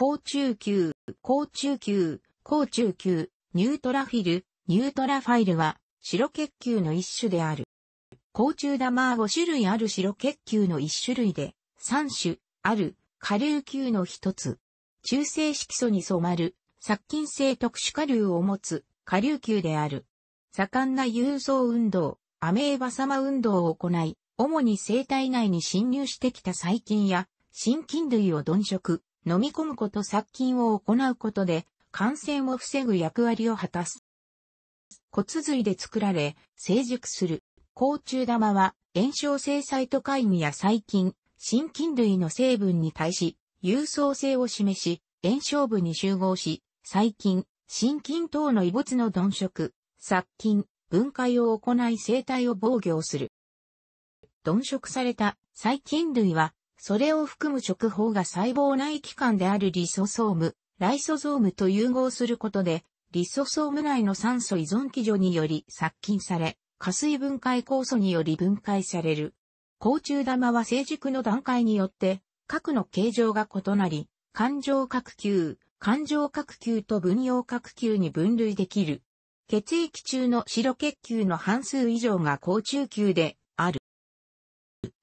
好中球、好中球、好中球、 neutrophil、neutrophil は白血球の一種である。好中球は5種類ある白血球の一種類で、3種ある顆粒球の一つ。中性色素に染まる殺菌性特殊顆粒を持つ顆粒球である。盛んな遊走運動、アメーバ様運動を行い、主に生体内に侵入してきた細菌や真菌類を貪食、飲み込むこと殺菌を行うことで感染を防ぐ役割を果たす。骨髄で作られ、成熟する。甲虫玉は炎症性サイトカインや細菌、心筋類の成分に対し、有層性を示し、炎症部に集合し、細菌、心筋等の異物の鈍食、殺菌、分解を行い生体を防御する。鈍食された細菌類は、それを含む食法が細胞内器官であるリソソーム、ライソゾームと融合することで、リソソーム内の酸素依存基準により殺菌され、加水分解酵素により分解される。甲虫玉は成熟の段階によって、核の形状が異なり、環状核球、環状核球と分葉核球に分類できる。血液中の白血球の半数以上が甲虫球で。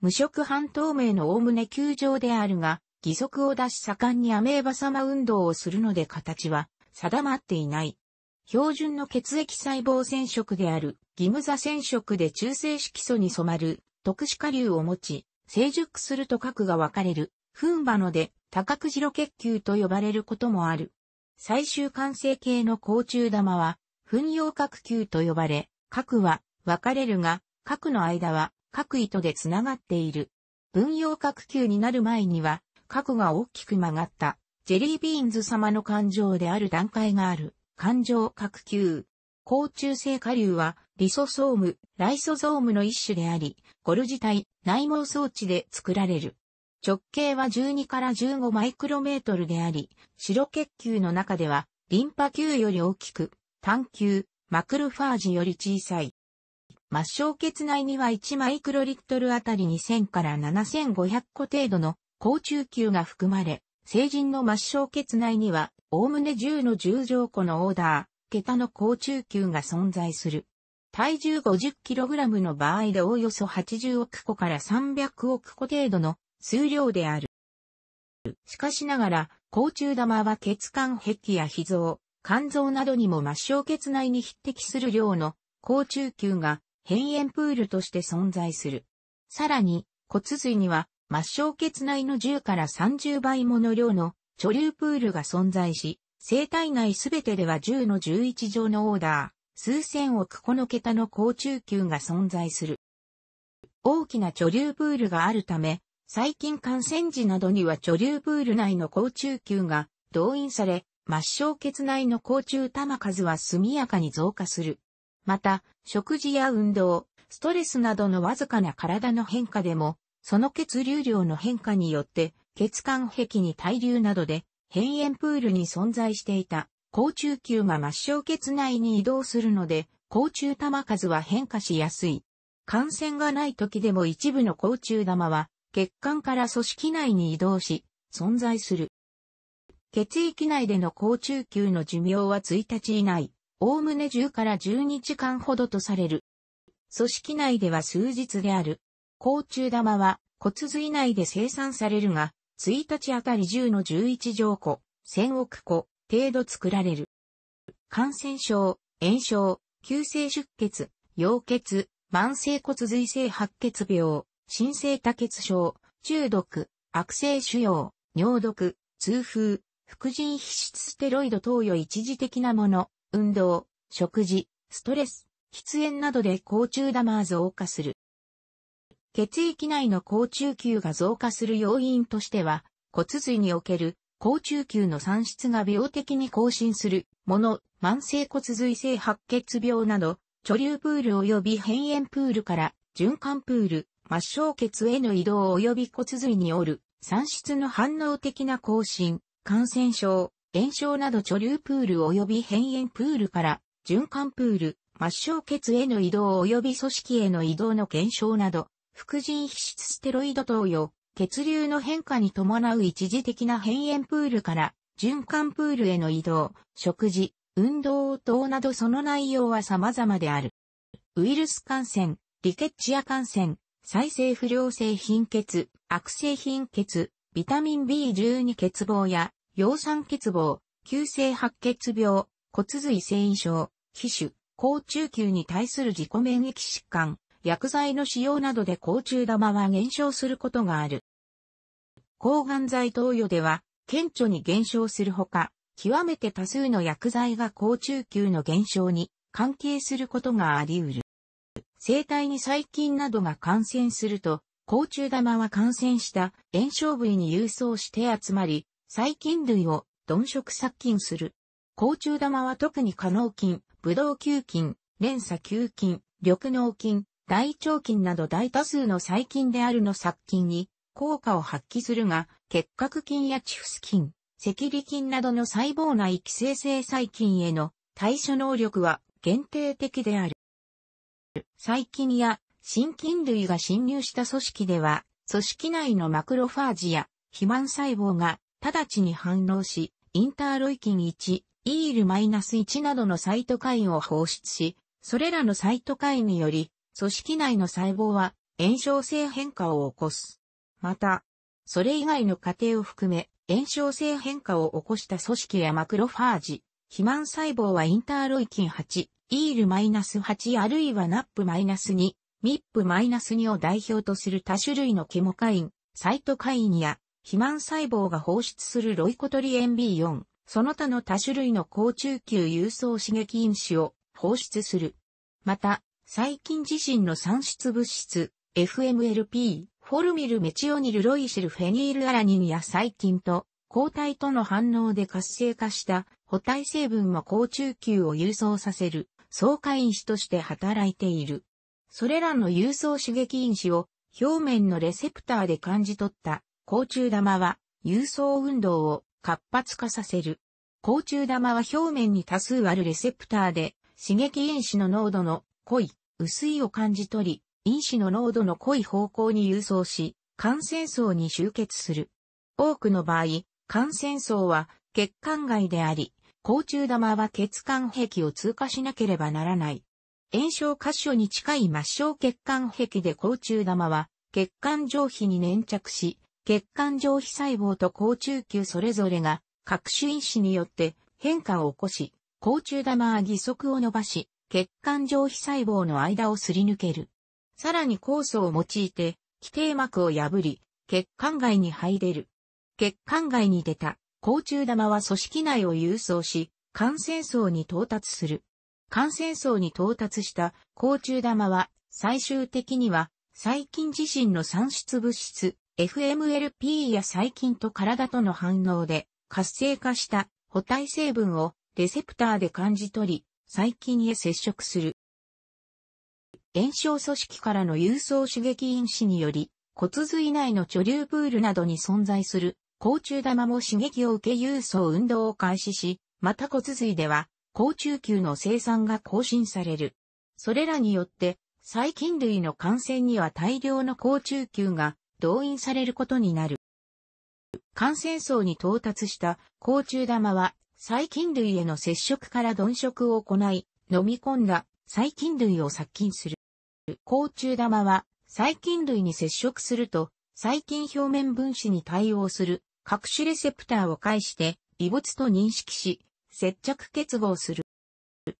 無色半透明の概ね球状であるが、義足を出し盛んにアメーバ様運動をするので形は定まっていない。標準の血液細胞染色である義務座染色で中性色素に染まる特殊下流を持ち、成熟すると核が分かれる、糞場ので多角白血球と呼ばれることもある。最終完成形の甲虫玉は、糞葉核球と呼ばれ、核は分かれるが、核の間は核糸でつながっている。分葉核球になる前には、核が大きく曲がった、ジェリービーンズ様の感情である段階がある。感情核球。甲虫性下流は、リソソーム、ライソゾームの一種であり、ゴルジ体、内毛装置で作られる。直径は12から15マイクロメートルであり、白血球の中では、リンパ球より大きく、単球、マクロファージより小さい。末梢血内には1マイクロリットルあたり2000から7500個程度の甲虫球が含まれ、成人の末梢血内にはおおむね10の10乗個のオーダー、桁の高中球が存在する。体重 50kg の場合でおおよそ80億個から300億個程度の数量である。しかしながら、甲虫玉は血管壁や脾臓、肝臓などにも末梢血内に匹敵する量の甲虫球が変塩プールとして存在する。さらに、骨髄には末梢血内の10から30倍もの量の貯留プールが存在し、生体内すべてでは10の11乗のオーダー、数千億個の桁の高中球が存在する。大きな貯留プールがあるため、細菌感染時などには貯留プール内の高中球が動員され、末梢血内の高中玉数は速やかに増加する。また、食事や運動、ストレスなどのわずかな体の変化でも、その血流量の変化によって血管壁に対流などで変塩プールに存在していた甲虫球が末梢血内に移動するので、甲虫玉数は変化しやすい。感染がない時でも一部の甲虫玉は血管から組織内に移動し、存在する。血液内での甲虫球の寿命は1日以内、おおむね10から12時間ほどとされる。組織内では数日である。甲虫玉は骨髄内で生産されるが、1日あたり10の11乗個、1000億個程度作られる。感染症、炎症、急性出血、溶血、慢性骨髄性白血病、新生多血症、中毒、悪性腫瘍、尿毒、痛風、副腎皮質ステロイド投与一時的なもの、運動、食事、ストレス、喫煙などで高中玉は増加する。血液内の高中球が増加する要因としては、骨髄における高中球の産出が病的に更新するもの、慢性骨髄性白血病など、貯留プール及び変塩プールから循環プール、末梢血への移動及び骨髄による産出の反応的な更新、感染症、炎症など貯留プール及び変塩プールから循環プール、末梢血への移動及び組織への移動の減少など、副腎皮質ステロイド投与、血流の変化に伴う一時的な変塩プールから循環プールへの移動、食事、運動等などその内容は様々である。ウイルス感染、リケッチア感染、再生不良性貧血、悪性貧血、ビタミン B12 欠乏や、葉酸欠乏、急性白血病、骨髄繊維症、皮腫、高中級に対する自己免疫疾患、薬剤の使用などで高中玉は減少することがある。抗がん剤投与では、顕著に減少するほか、極めて多数の薬剤が高中級の減少に関係することがあり得る。生体に細菌などが感染すると、高中玉は感染した炎症部位に郵送して集まり、細菌類を鈍色殺菌する。高中玉は特に可能菌、ブドウ球菌、連鎖球菌、緑脳菌、大腸菌など大多数の細菌であるの殺菌に効果を発揮するが、結核菌やチフス菌、赤痢菌などの細胞内寄生性細菌への対処能力は限定的である。細菌や心菌類が侵入した組織では、組織内のマクロファージや肥満細胞が直ちに反応し、インターロイキン1、イール -1 などのサイトカインを放出し、それらのサイトカインにより、組織内の細胞は炎症性変化を起こす。また、それ以外の過程を含め、炎症性変化を起こした組織やマクロファージ、肥満細胞はインターロイキン8、 IL-8 あるいは NAP-2、 MIP-2 を代表とする多種類のケモカイン、サイトカインや、肥満細胞が放出するロイコトリエン B4、その他の多種類の好中球遊走刺激因子を放出する。また、細菌自身の産出物質、FMLP、フォルミルメチオニルロイシルフェニールアラニンや細菌と抗体との反応で活性化した補体成分も好中球を遊走させる走化因子として働いている。それらの郵送刺激因子を表面のレセプターで感じ取った高中玉は郵送運動を活発化させる。高中玉は表面に多数あるレセプターで刺激因子の濃度の濃い、薄いを感じ取り、因子の濃度の濃い方向に郵送し、感染層に集結する。多くの場合、感染層は血管外であり、甲虫玉は血管壁を通過しなければならない。炎症箇所に近い末梢血管壁で甲虫玉は血管上皮に粘着し、血管上皮細胞と甲虫球それぞれが各種因子によって変化を起こし、甲虫玉は義足を伸ばし、血管上皮細胞の間をすり抜ける。さらに酵素を用いて、気定膜を破り、血管外に入れる。血管外に出た、甲虫玉は組織内を郵送し、感染層に到達する。感染層に到達した甲虫玉は、最終的には、細菌自身の産出物質、FMLP や細菌と体との反応で、活性化した補体成分をレセプターで感じ取り、細菌へ接触する。炎症組織からの郵送刺激因子により、骨髄内の貯留プールなどに存在する、甲虫玉も刺激を受け郵送運動を開始し、また骨髄では、甲虫球の生産が更新される。それらによって、細菌類の感染には大量の甲虫球が動員されることになる。感染層に到達した甲虫玉は細菌類への接触から鈍色を行い、飲み込んだ細菌類を殺菌する。甲虫玉は細菌類に接触すると細菌表面分子に対応する各種レセプターを介して異物と認識し接着結合する。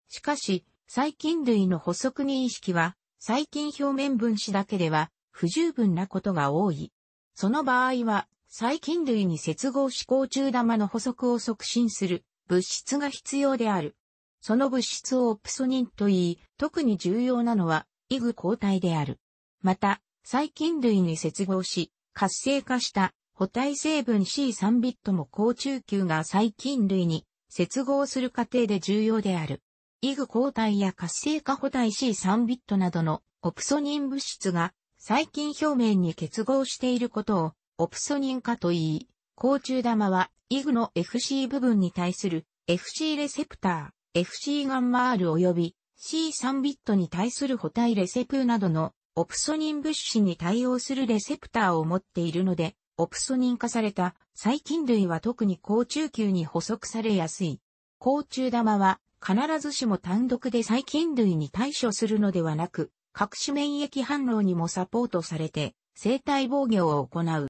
しかし細菌類の補足認識は細菌表面分子だけでは不十分なことが多い。その場合は細菌類に接合し甲虫玉の補足を促進する物質が必要である。その物質をオプソニンと言い、特に重要なのはイグ抗体である。また、細菌類に接合し、活性化した補体成分 C3 ビットも高中球が細菌類に接合する過程で重要である。イグ抗体や活性化補体 C3 ビットなどのオプソニン物質が細菌表面に結合していることをオプソニン化と言い、甲虫玉はイグの FC 部分に対する FC レセプター、FC ガンマ R 及び C3 ビットに対する補体レセプーなどのオプソニン物質に対応するレセプターを持っているので、オプソニン化された細菌類は特に高中球に捕捉されやすい。甲虫玉は必ずしも単独で細菌類に対処するのではなく、各種免疫反応にもサポートされて生体防御を行う。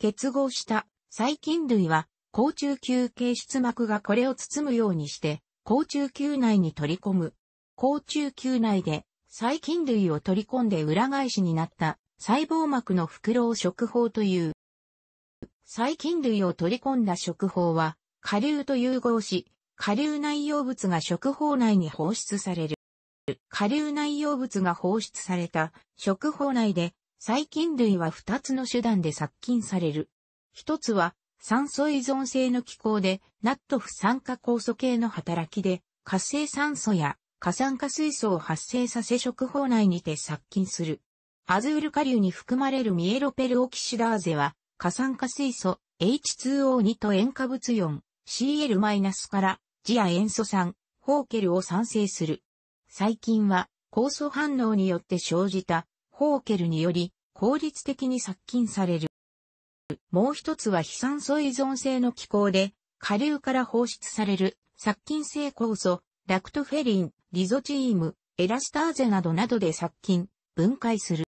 結合した細菌類は甲虫球形質膜がこれを包むようにして甲虫球内に取り込む。甲虫球内で細菌類を取り込んで裏返しになった細胞膜の袋を食法という。細菌類を取り込んだ食法は、下流と融合し、下流内容物が食法内に放出される。下流内容物が放出された食法内で、細菌類は2つの手段で殺菌される。一つは、酸素依存性の気候で、ナット不酸化酵素系の働きで、活性酸素や過酸化水素を発生させ食法内にて殺菌する。アズール下流に含まれるミエロペルオキシダーゼは、過酸化水素 H2O2 と塩化物イオン Cl- からジア塩素酸、ホーケルを産生する。細菌は酵素反応によって生じたホーケルにより効率的に殺菌される。もう一つは非酸素依存性の気候で下流から放出される殺菌性酵素、ラクトフェリン、リゾチーム、エラスターゼなどなどで殺菌、分解する。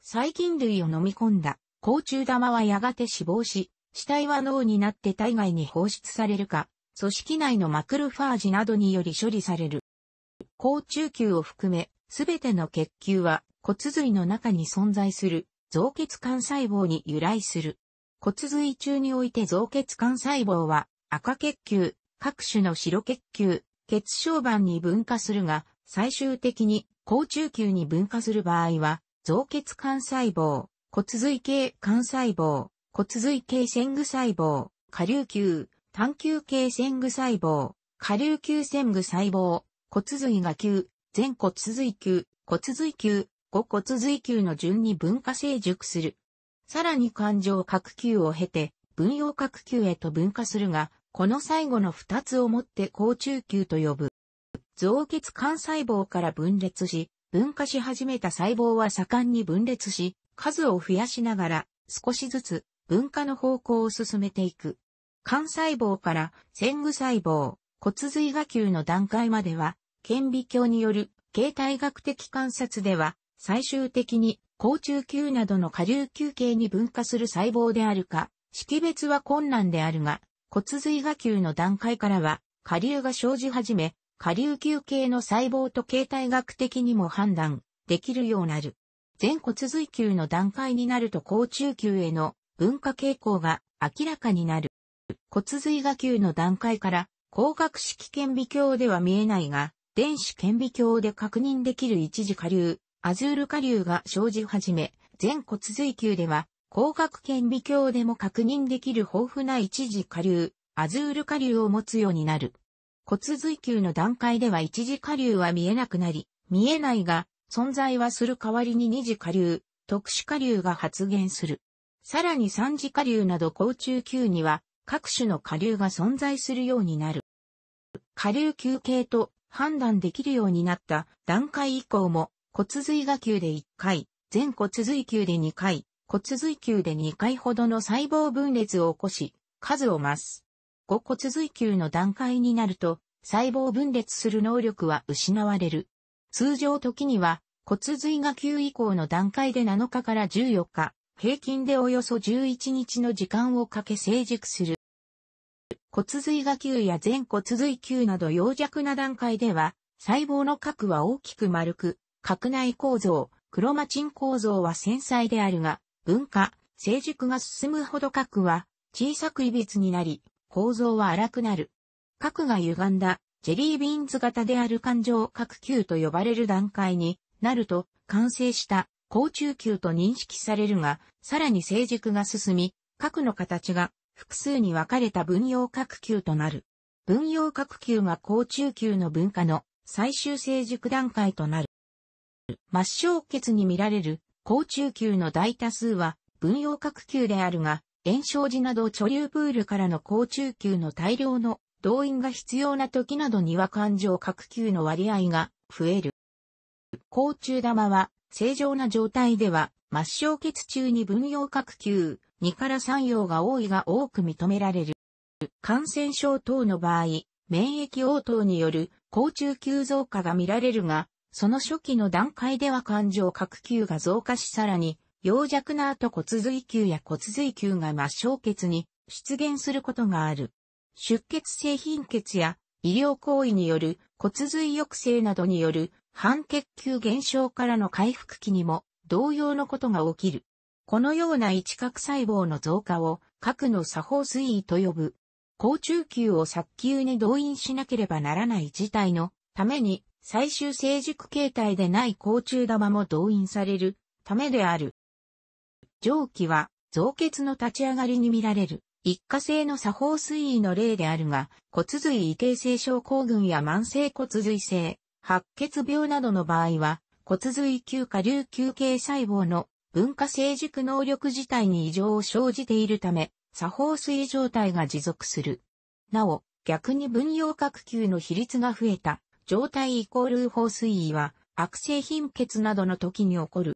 細菌類を飲み込んだ甲虫玉はやがて死亡し、死体は脳になって体外に放出されるか、組織内のマクロファージなどにより処理される。甲虫球を含め、すべての血球は骨髄の中に存在する造血管細胞に由来する。骨髄中において造血管細胞は赤血球、各種の白血球、血小板に分化するが、最終的に甲虫球に分化する場合は、造血管細胞、骨髄系幹細胞、骨髄系線具細胞、下流球、単球系線具細胞、下流球線具細胞、骨髄が球、全骨髄球、骨髄球、五骨髄球の順に分化成熟する。さらに環状核球を経て、分葉核球へと分化するが、この最後の二つをもって甲虫球と呼ぶ。造血幹細胞から分裂し、分化し始めた細胞は盛んに分裂し、数を増やしながら少しずつ分化の方向を進めていく。幹細胞から線具細胞、骨髄画球の段階までは、顕微鏡による形態学的観察では、最終的に高中球などの下流球系に分化する細胞であるか、識別は困難であるが、骨髄画球の段階からは、下流が生じ始め、下流球系の細胞と形態学的にも判断できるようなる。全骨髄球の段階になると高中球への分化傾向が明らかになる。骨髄画球の段階から光学式顕微鏡では見えないが、電子顕微鏡で確認できる一次下流、アズール下流が生じ始め、全骨髄球では光学顕微鏡でも確認できる豊富な一次下流、アズール下流を持つようになる。骨髄球の段階では一次下流は見えなくなり、見えないが、存在はする代わりに二次下流、特殊下流が発現する。さらに三次下流など高中球には各種の下流が存在するようになる。下流球系と判断できるようになった段階以降も骨髄画球で1回、全骨髄球で2回、骨髄球で2回ほどの細胞分裂を起こし、数を増す。5骨髄球の段階になると、細胞分裂する能力は失われる。通常時には骨髄が球以降の段階で7日から14日、平均でおよそ11日の時間をかけ成熟する。骨髄が球や全骨髄球など幼弱な段階では、細胞の核は大きく丸く、核内構造、クロマチン構造は繊細であるが、分化、成熟が進むほど核は小さく異つになり、構造は荒くなる。核が歪んだジェリービーンズ型である環状核球と呼ばれる段階になると完成した高中球と認識されるが、さらに成熟が進み、核の形が複数に分かれた分葉核球となる。分葉核球が高中球の分化の最終成熟段階となる。末梢血に見られる高中球の大多数は分葉核球であるが、炎症時など貯留プールからの高中球の大量の動員が必要な時などには感情核球の割合が増える。甲虫玉は正常な状態では末梢血中に分葉核球2から3葉が多いが多く認められる。感染症等の場合、免疫応答による高中球増加が見られるが、その初期の段階では感情核球が増加しさらに、陽弱な後骨髄球や骨髄球が末梢血に出現することがある。出血性貧血や医療行為による骨髄抑制などによる半血球減少からの回復期にも同様のことが起きる。このような一核細胞の増加を核の作法水位と呼ぶ。高中球を早急に動員しなければならない事態のために最終成熟形態でない高中玉も動員されるためである。上記は増血の立ち上がりに見られる一過性の作法水位の例であるが、骨髄異形成症候群や慢性骨髄性、白血病などの場合は、骨髄球下流球系細胞の分化成熟能力自体に異常を生じているため、作法水状態が持続する。なお、逆に分葉核球の比率が増えた。状態イコール放水位は悪性貧血などの時に起こる。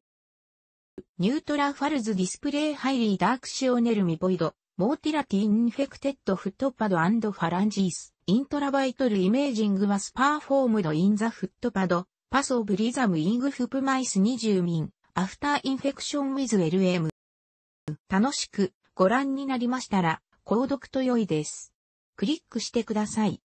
ニュートラファルズディスプレイハイリーダークシオネルミボイド、モーティラティインフェクテッドフットパドファランジース、イントラバイトルイメージングはスパーフォームドインザフットパド、パソブリザムイングフプマイス20ミン、アフターインフェクションウィズ LM。楽しくご覧になりましたら、購読と良いです。クリックしてください。